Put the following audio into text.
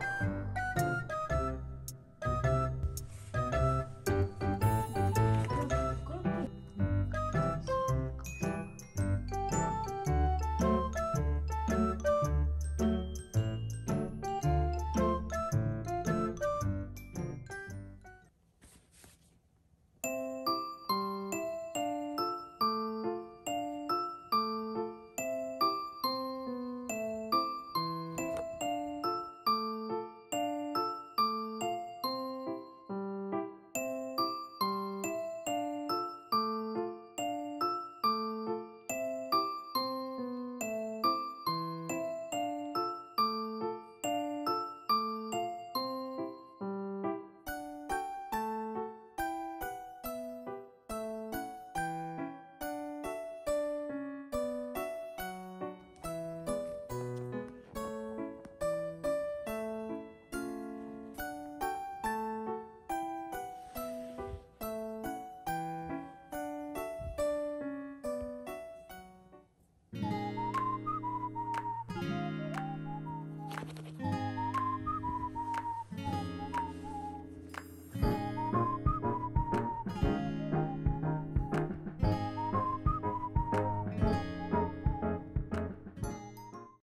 了。